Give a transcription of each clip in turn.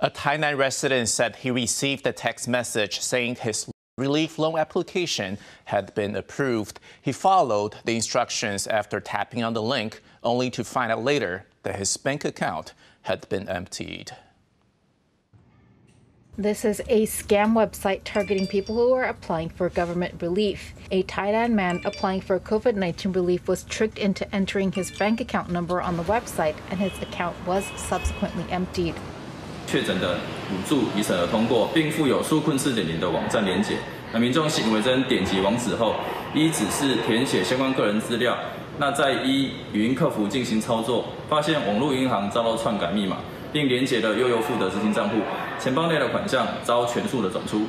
A Tainan resident said he received a text message saying his relief loan application had been approved. He followed the instructions after tapping on the link, only to find out later that his bank account had been emptied. This is a scam website targeting people who are applying for government relief. A Tainan man applying for COVID 19 relief was tricked into entering his bank account number on the website, and his account was subsequently emptied. 确诊的补助已审核通过，并附有纾困四点零的网站连结。那民众行为真点击网址后，依指示填写相关个人资料，那再依语音客服进行操作，发现网络银行遭到篡改密码，并连结了悠游付的资金账户，钱包内的款项遭全数的转出。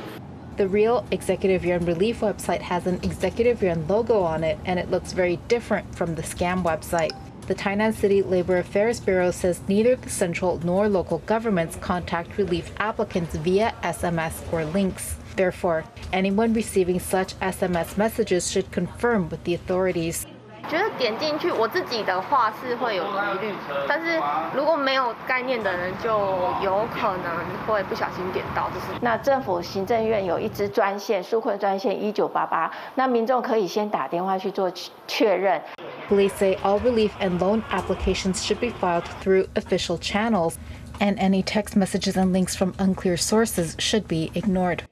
The real Executive Yuan Relief website has an Executive Yuan logo on it, and it looks very different from the scam website. The Tainan City Labor Affairs Bureau says neither the central nor local governments contact relief applicants via SMS or links. Therefore, anyone receiving such SMS messages should confirm with the authorities. 觉得点进去，我自己的话是会有疑虑，但是如果没有概念的人，就有可能会不小心点到。就是那政府行政院有一支专线纾困专线一九八八，那民众可以先打电话去做确认。 Police say all relief and loan applications should be filed through official channels, and any text messages and links from unclear sources should be ignored.